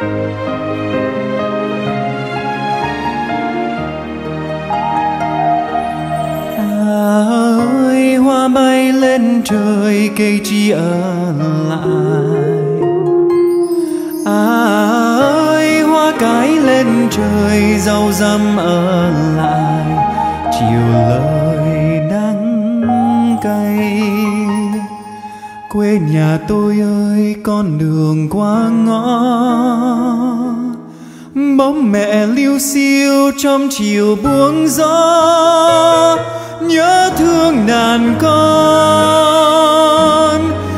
ơi, hoa bay lên trời, cây chi ở lại. À ơi, hoa cái lên trời rau răm ở lại. Chiều lời quê nhà tôi ơi, con đường qua ngõ. Bóng mẹ liêu xiêu trong chiều buông gió. Nhớ thương đàn con,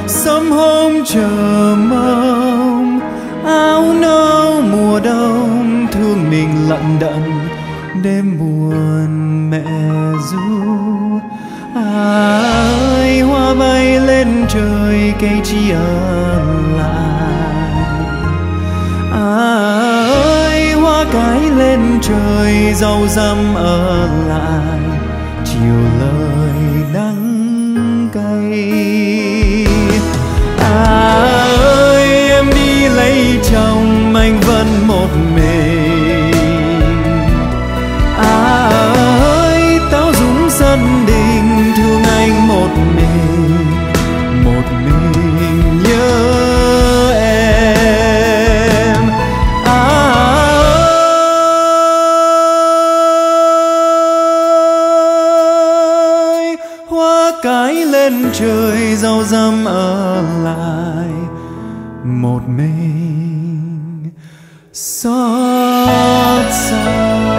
sớm hôm chờ mong. Áo nâu mùa đông, thương mình lận đận. Đêm buồn mẹ ru. À lên trời cây tri ân lại. À ơi, hoa cái lên trời dâu răm ở lại. Chiều lời nắng cay. Cái lên trời dâu dâm ở lại một mình. Xót xa.